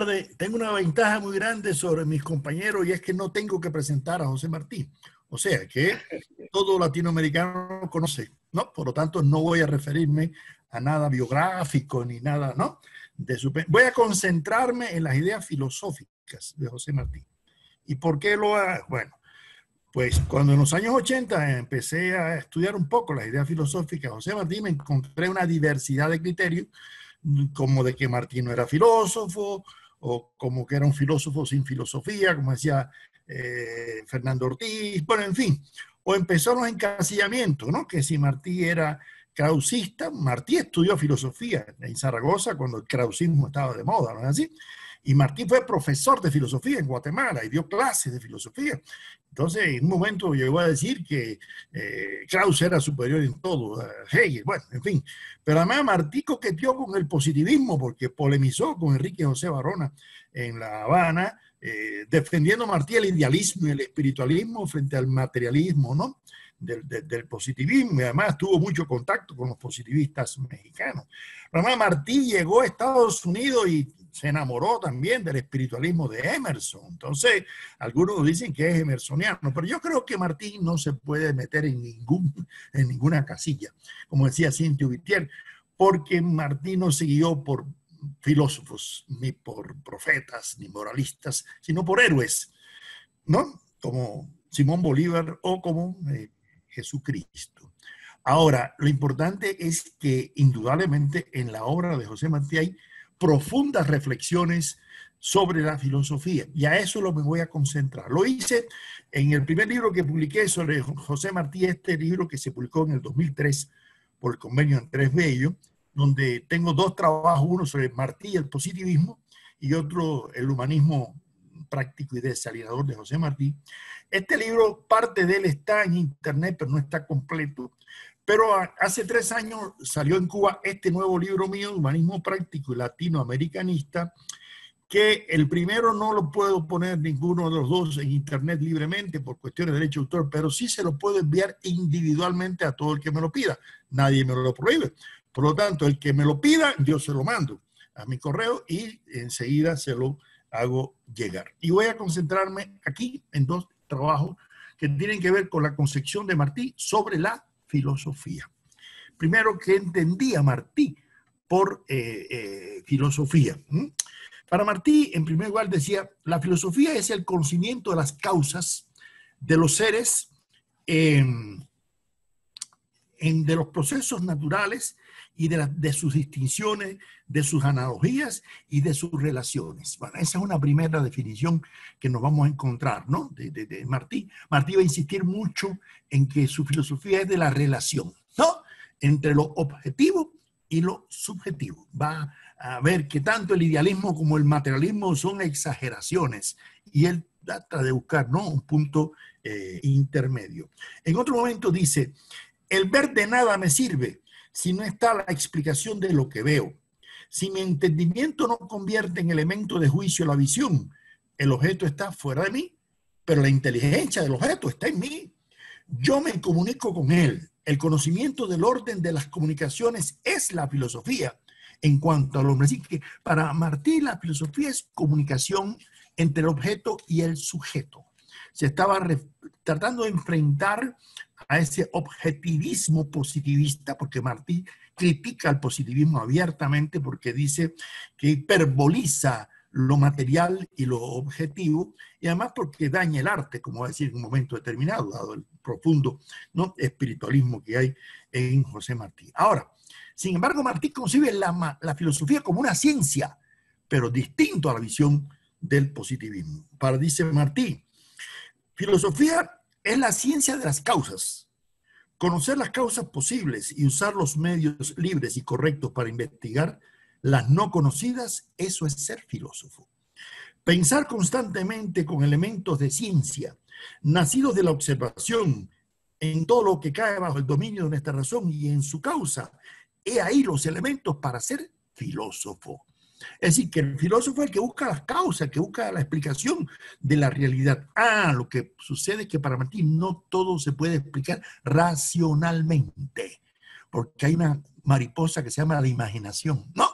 tardes. Tengo una ventaja muy grande sobre mis compañeros y es que no tengo que presentar a José Martí. O sea que todo latinoamericano conoce, ¿no? Por lo tanto, no voy a referirme a nada biográfico ni nada, ¿no? De su... Voy a concentrarme en las ideas filosóficas de José Martí. ¿Y por qué lo hago? Bueno, pues cuando en los años 80 empecé a estudiar un poco las ideas filosóficas de José Martí, me encontré una diversidad de criterios, como de que Martí no era filósofo, o como que era un filósofo sin filosofía, como decía eh, Fernando Ortiz, bueno, en fin. O empezó los encasillamientos, ¿no? Que si Martí era krausista, Martí estudió filosofía en Zaragoza cuando el krausismo estaba de moda, ¿no es así? Y Martí fue profesor de filosofía en Guatemala y dio clases de filosofía. Entonces, en un momento llegó a decir que eh, era superior en todo, Hegel, bueno, en fin. Pero además Martí coqueteó con el positivismo porque polemizó con Enrique José Barona en La Habana, eh, defendiendo Martí el idealismo y el espiritualismo frente al materialismo, ¿no? Del, positivismo y además tuvo mucho contacto con los positivistas mexicanos. Además, Martí llegó a Estados Unidos y se enamoró también del espiritualismo de Emerson. Entonces, algunos dicen que es emersoniano, pero yo creo que Martín no se puede meter en, ningún, en ninguna casilla, como decía Cintio Vitier, porque Martín no se guió por filósofos, ni por profetas, ni moralistas, sino por héroes, ¿no? Como Simón Bolívar o como eh, Jesucristo. Ahora, lo importante es que indudablemente en la obra de José Martí hay profundas reflexiones sobre la filosofía. Y a eso lo me voy a concentrar. Lo hice en el primer libro que publiqué sobre José Martí, este libro que se publicó en el 2003 por el convenio Andrés Bello, donde tengo dos trabajos, uno sobre Martí el positivismo y otro el humanismo práctico y desalinador de José Martí. Este libro, parte de él está en internet, pero no está completo. Pero hace tres años salió en Cuba este nuevo libro mío, Humanismo Práctico y Latinoamericanista, que el primero no lo puedo poner ninguno de los dos en internet libremente por cuestiones de derecho de autor, pero sí se lo puedo enviar individualmente a todo el que me lo pida. Nadie me lo prohíbe. Por lo tanto, el que me lo pida, yo se lo mando a mi correo y enseguida se lo hago llegar. Y voy a concentrarme aquí en dos trabajos que tienen que ver con la concepción de Martí sobre la filosofía. Primero, que entendía Martí por eh, eh, filosofía? Para Martí, en primer lugar, decía, la filosofía es el conocimiento de las causas de los seres, em, en, de los procesos naturales y de, sus distinciones, de sus analogías y de sus relaciones. Bueno, esa es una primera definición que nos vamos a encontrar, ¿no? De, de, Martí. Martí va a insistir mucho en que su filosofía es de la relación, ¿no? Entre lo objetivo y lo subjetivo. Va a ver que tanto el idealismo como el materialismo son exageraciones y él trata de buscar, ¿no? Un punto eh, intermedio. En otro momento dice, el ver de nada me sirve si no está la explicación de lo que veo. Si mi entendimiento no convierte en elemento de juicio la visión, el objeto está fuera de mí, pero la inteligencia del objeto está en mí. Yo me comunico con él. El conocimiento del orden de las comunicaciones es la filosofía en cuanto al hombre. Así que para Martí la filosofía es comunicación entre el objeto y el sujeto. Se estaba tratando de enfrentar a ese objetivismo positivista, porque Martí critica el positivismo abiertamente porque dice que hiperboliza lo material y lo objetivo, y además porque daña el arte, como va a decir en un momento determinado, dado el profundo ¿no? espiritualismo que hay en José Martí. Ahora, sin embargo, Martí concibe la, la filosofía como una ciencia, pero distinto a la visión del positivismo. Para, dice Martí, filosofía es la ciencia de las causas. Conocer las causas posibles y usar los medios libres y correctos para investigar las no conocidas, eso es ser filósofo. Pensar constantemente con elementos de ciencia, nacidos de la observación, en todo lo que cae bajo el dominio de nuestra razón y en su causa, he ahí los elementos para ser filósofo. Es decir, que el filósofo es el que busca las causas, que busca la explicación de la realidad. Ah, lo que sucede es que para Martín no todo se puede explicar racionalmente, porque hay una mariposa que se llama la imaginación, ¿no?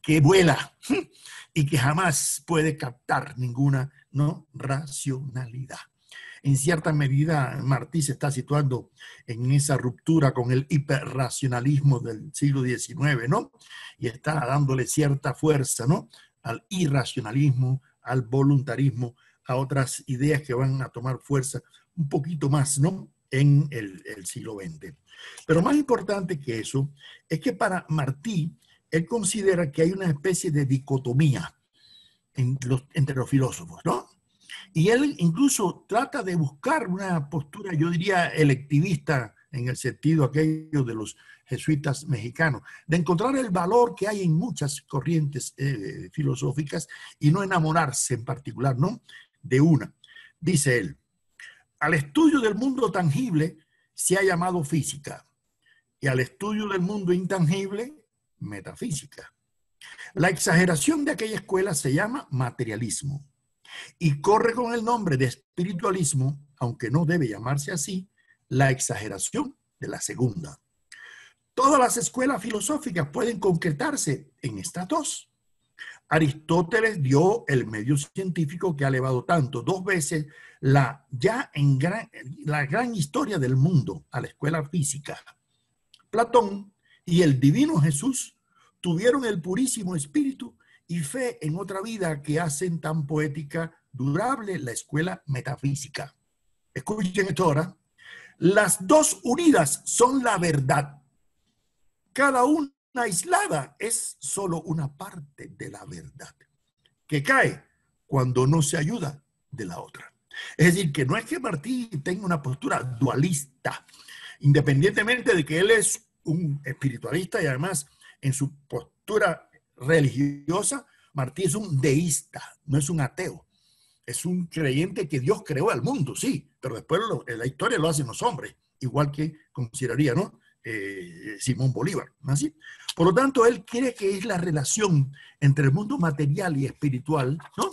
Que vuela. y que jamás puede captar ninguna no racionalidad. En cierta medida, Martí se está situando en esa ruptura con el hiperracionalismo del siglo XIX, ¿no? Y está dándole cierta fuerza, ¿no? Al irracionalismo, al voluntarismo, a otras ideas que van a tomar fuerza un poquito más, ¿no? En el, siglo XX. Pero más importante que eso es que para Martí, él considera que hay una especie de dicotomía entre los filósofos, ¿no? Y él incluso trata de buscar una postura, yo diría, electivista en el sentido aquello de los jesuitas mexicanos, de encontrar el valor que hay en muchas corrientes eh, filosóficas y no enamorarse en particular, ¿no? De una. Dice él, al estudio del mundo tangible se ha llamado física y al estudio del mundo intangible, metafísica. La exageración de aquella escuela se llama materialismo y corre con el nombre de espiritualismo, aunque no debe llamarse así, la exageración de la segunda. Todas las escuelas filosóficas pueden concretarse en estas dos. Aristóteles dio el medio científico que ha elevado tanto, dos veces la ya en gran, la gran historia del mundo a la escuela física. Platón y el divino Jesús tuvieron el purísimo espíritu y fe en otra vida que hacen tan poética, durable la escuela metafísica. Escuchen esto ahora. Las dos unidas son la verdad. Cada una aislada es solo una parte de la verdad, que cae cuando no se ayuda de la otra. Es decir, que no es que Martí tenga una postura dualista, independientemente de que él es un espiritualista y además en su postura religiosa, Martí es un deísta, no es un ateo. Es un creyente que Dios creó al mundo, sí, pero después la historia lo hacen los hombres, igual que consideraría, ¿no? Eh, Simón Bolívar, ¿no así? Por lo tanto, él cree que es la relación entre el mundo material y espiritual, ¿no?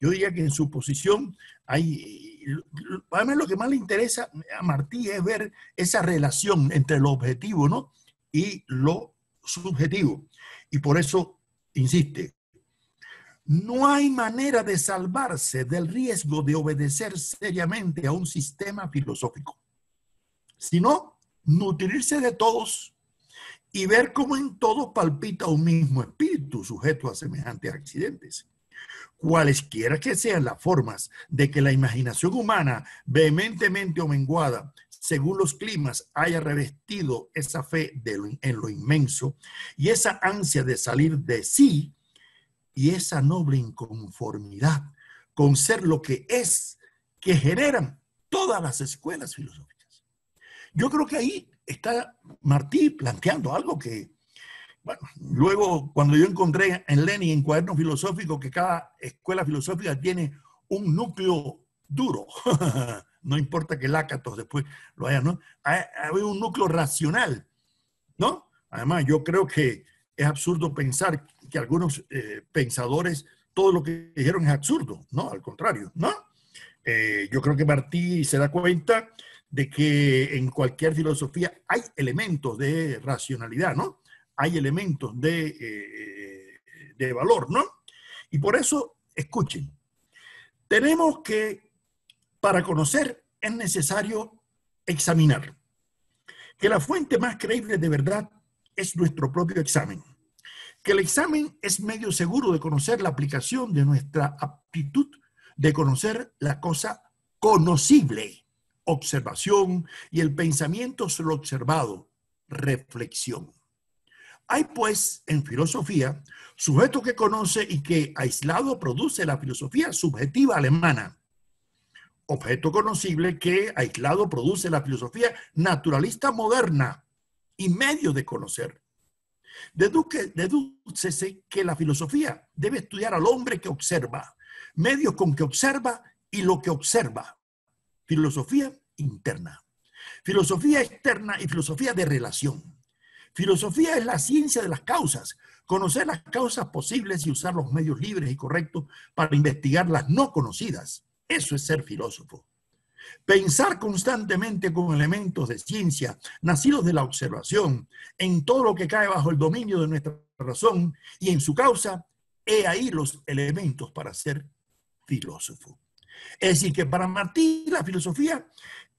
Yo diría que en su posición hay, además lo que más le interesa a Martí es ver esa relación entre lo objetivo, ¿no? Y lo subjetivo. Y por eso insiste, no hay manera de salvarse del riesgo de obedecer seriamente a un sistema filosófico, sino nutrirse de todos y ver cómo en todos palpita un mismo espíritu sujeto a semejantes accidentes. Cualesquiera que sean las formas de que la imaginación humana, vehementemente o menguada, según los climas, haya revestido esa fe en lo inmenso y esa ansia de salir de sí y esa noble inconformidad con ser lo que es que generan todas las escuelas filosóficas. Yo creo que ahí está Martí planteando algo que, bueno, luego cuando yo encontré en Lenin, en cuaderno filosófico, que cada escuela filosófica tiene un núcleo duro, no importa que Lácatos después lo haya, ¿no? Hay, un núcleo racional, ¿no? Además, yo creo que es absurdo pensar que algunos eh, pensadores todo lo que dijeron es absurdo, ¿no? Al contrario, ¿no? Eh, yo creo que Martí se da cuenta de que en cualquier filosofía hay elementos de racionalidad, ¿no? Hay elementos de, eh, de valor, ¿no? Y por eso, escuchen, tenemos que para conocer es necesario examinar. Que la fuente más creíble de verdad es nuestro propio examen. Que el examen es medio seguro de conocer la aplicación de nuestra aptitud de conocer la cosa conocible, observación y el pensamiento sobre lo observado, reflexión. Hay pues en filosofía sujeto que conoce y que aislado produce la filosofía subjetiva alemana objeto conocible que aislado produce la filosofía naturalista moderna y medio de conocer. Deduce, dedúcese que la filosofía debe estudiar al hombre que observa, medios con que observa y lo que observa. Filosofía interna. Filosofía externa y filosofía de relación. Filosofía es la ciencia de las causas, conocer las causas posibles y usar los medios libres y correctos para investigar las no conocidas. Eso es ser filósofo. Pensar constantemente con elementos de ciencia, nacidos de la observación, en todo lo que cae bajo el dominio de nuestra razón y en su causa, He ahí los elementos para ser filósofo. Es decir, que para Martí la filosofía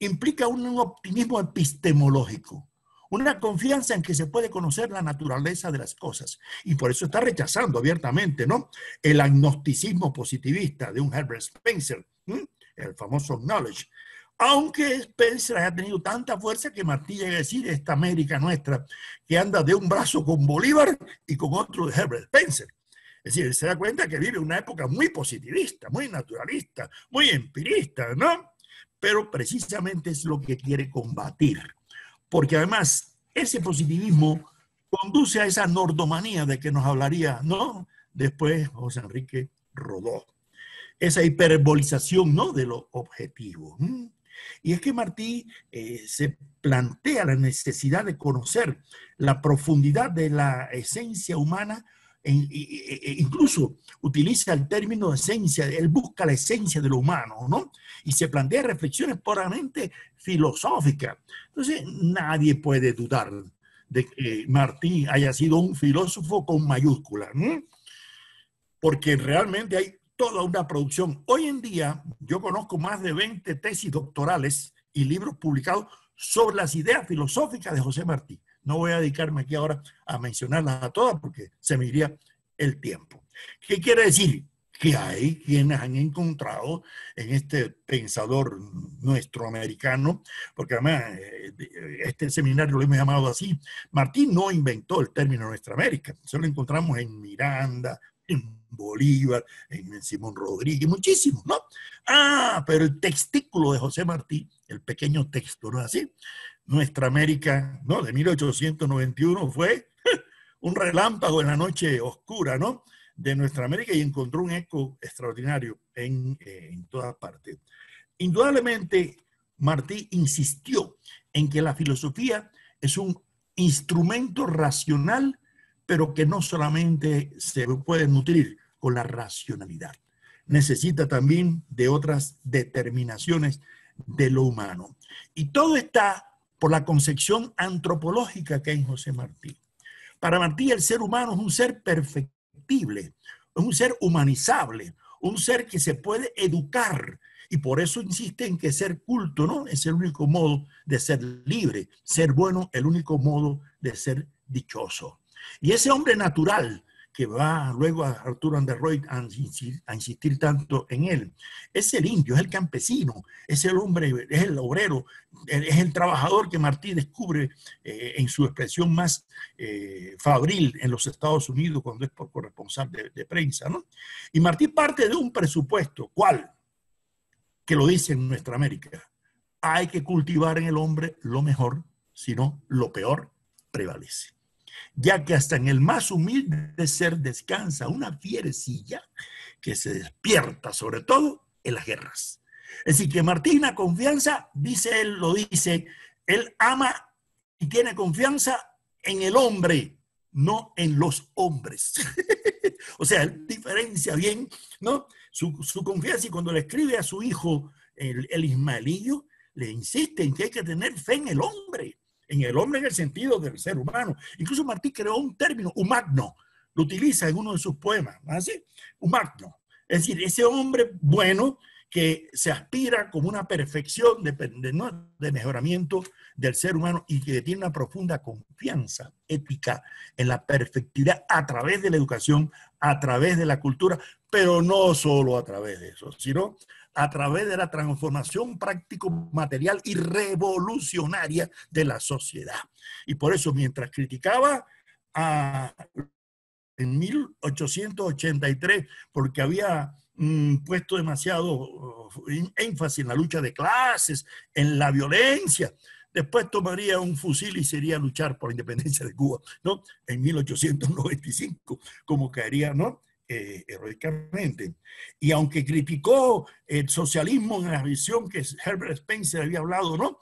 implica un optimismo epistemológico, una confianza en que se puede conocer la naturaleza de las cosas. Y por eso está rechazando abiertamente ¿no? el agnosticismo positivista de un Herbert Spencer, el famoso knowledge. Aunque Spencer haya tenido tanta fuerza que Martí llega a decir esta América nuestra que anda de un brazo con Bolívar y con otro de Herbert Spencer. Es decir, se da cuenta que vive una época muy positivista, muy naturalista, muy empirista, ¿no? Pero precisamente es lo que quiere combatir porque además ese positivismo conduce a esa nordomanía de que nos hablaría, ¿no? Después José Enrique Rodó. Esa hiperbolización, ¿no? De lo objetivo. Y es que Martí eh, se plantea la necesidad de conocer la profundidad de la esencia humana e, e, incluso utiliza el término esencia, él busca la esencia de lo humano, ¿no? Y se plantea reflexiones puramente filosóficas. Entonces, nadie puede dudar de que Martí haya sido un filósofo con mayúsculas, ¿no? Porque realmente hay toda una producción. Hoy en día, yo conozco más de 20 tesis doctorales y libros publicados sobre las ideas filosóficas de José Martí. No voy a dedicarme aquí ahora a mencionarlas a todas porque se me iría el tiempo. ¿Qué quiere decir? Que hay quienes han encontrado en este pensador nuestro americano, porque además eh, este seminario lo hemos llamado así, Martín no inventó el término Nuestra América, eso lo encontramos en Miranda, en Bolívar, en Simón Rodríguez, muchísimos, ¿no? Ah, pero el textículo de José Martí, el pequeño texto, ¿no es así? Nuestra América, ¿no? De 1891 fue un relámpago en la noche oscura, ¿no? De nuestra América y encontró un eco extraordinario en, eh, en todas partes. Indudablemente, Martí insistió en que la filosofía es un instrumento racional, pero que no solamente se puede nutrir con la racionalidad. Necesita también de otras determinaciones de lo humano. Y todo está por la concepción antropológica que hay en José Martí. Para Martí el ser humano es un ser perfectible, es un ser humanizable, un ser que se puede educar y por eso insiste en que ser culto no es el único modo de ser libre, ser bueno el único modo de ser dichoso. Y ese hombre natural que va luego a Arturo Anderroy a insistir, tanto en él. Es el indio, es el campesino, es el hombre, es el obrero, es el trabajador que Martí descubre eh, en su expresión más eh, fabril en los Estados Unidos cuando es por corresponsal de, prensa. ¿no? Y Martí parte de un presupuesto, ¿cuál? Que lo dice en nuestra América. Hay que cultivar en el hombre lo mejor, si no, lo peor prevalece ya que hasta en el más humilde ser descansa una fierecilla que se despierta sobre todo en las guerras. Es decir, que Martina confianza, dice él, lo dice, él ama y tiene confianza en el hombre, no en los hombres. o sea, él diferencia bien, ¿no? Su, confianza y cuando le escribe a su hijo, el, el Ismaelillo, le insiste en que hay que tener fe en el hombre en el hombre en el sentido del ser humano. Incluso Martí creó un término, humagno, lo utiliza en uno de sus poemas, ¿así? Humagno. Es decir, ese hombre bueno que se aspira como una perfección de, de, mejoramiento del ser humano y que tiene una profunda confianza ética en la perfectibilidad a través de la educación, a través de la cultura, pero no solo a través de eso, sino a través de la transformación práctico material y revolucionaria de la sociedad. Y por eso, mientras criticaba en 1883, porque había mm, puesto demasiado uh, énfasis en la lucha de clases, en la violencia, después tomaría un fusil y sería a luchar por la independencia de Cuba, ¿no? En 1895, como caería, ¿no? Eh, heroicamente. Y aunque criticó el socialismo en la visión que Herbert Spencer había hablado, ¿no?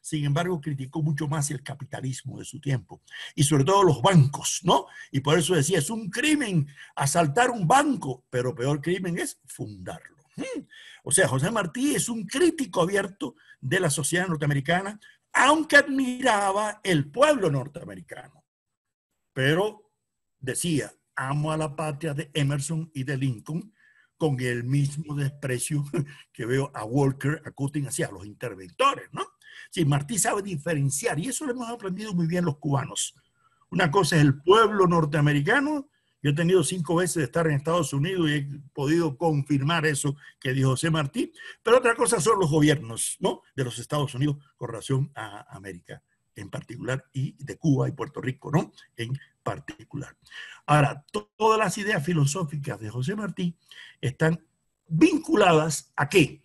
Sin embargo, criticó mucho más el capitalismo de su tiempo y sobre todo los bancos, ¿no? Y por eso decía, es un crimen asaltar un banco, pero peor crimen es fundarlo. ¿Mm? O sea, José Martí es un crítico abierto de la sociedad norteamericana, aunque admiraba el pueblo norteamericano. Pero decía, amo a la patria de Emerson y de Lincoln con el mismo desprecio que veo a Walker, a Cutting, hacia los interventores, ¿no? Sí, Martí sabe diferenciar y eso lo hemos aprendido muy bien los cubanos. Una cosa es el pueblo norteamericano. Yo he tenido cinco veces de estar en Estados Unidos y he podido confirmar eso que dijo José Martí. Pero otra cosa son los gobiernos ¿no? de los Estados Unidos con relación a América en particular y de Cuba y Puerto Rico ¿no? en particular. Ahora, todas las ideas filosóficas de José Martí están vinculadas a qué?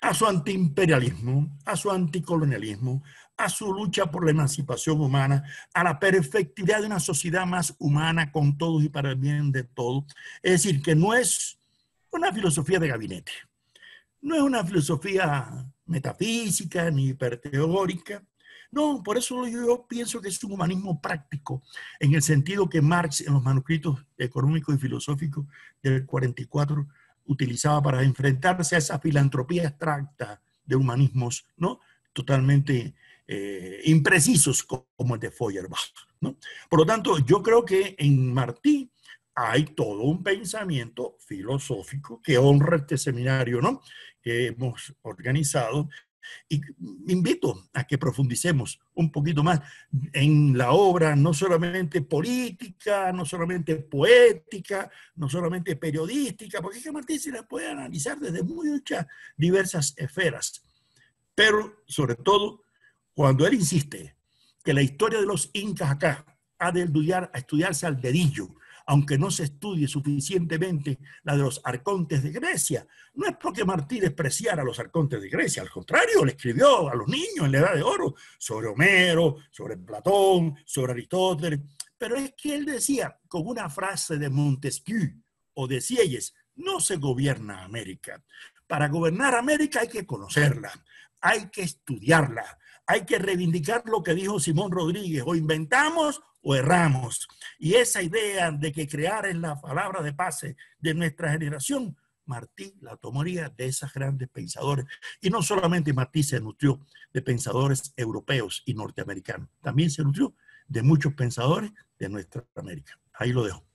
A su antiimperialismo, a su anticolonialismo, a su lucha por la emancipación humana, a la perfectibilidad de una sociedad más humana con todos y para el bien de todos. Es decir, que no es una filosofía de gabinete, no es una filosofía metafísica ni hiperteórica. No, por eso yo pienso que es un humanismo práctico, en el sentido que Marx en los manuscritos económicos y filosóficos del 44 utilizaba para enfrentarse a esa filantropía abstracta de humanismos, ¿no? Totalmente eh, imprecisos como el de Feuerbach. Por lo tanto, yo creo que en Martí hay todo un pensamiento filosófico que honra este seminario ¿no? que hemos organizado y invito a que profundicemos un poquito más en la obra, no solamente política, no solamente poética, no solamente periodística, porque es que Martí se la puede analizar desde muchas diversas esferas, pero sobre todo cuando él insiste que la historia de los incas acá ha de estudiarse al dedillo, aunque no se estudie suficientemente la de los arcontes de Grecia, no es porque Martí despreciara a los arcontes de Grecia, al contrario, le escribió a los niños en la Edad de Oro sobre Homero, sobre Platón, sobre Aristóteles, pero es que él decía, con una frase de Montesquieu o de Sieyes, no se gobierna América. Para gobernar América hay que conocerla, hay que estudiarla, hay que reivindicar lo que dijo Simón Rodríguez, o inventamos o erramos. Y esa idea de que crear es la palabra de pase de nuestra generación, Martí la tomaría de esos grandes pensadores. Y no solamente Martí se nutrió de pensadores europeos y norteamericanos, también se nutrió de muchos pensadores de nuestra América. Ahí lo dejo.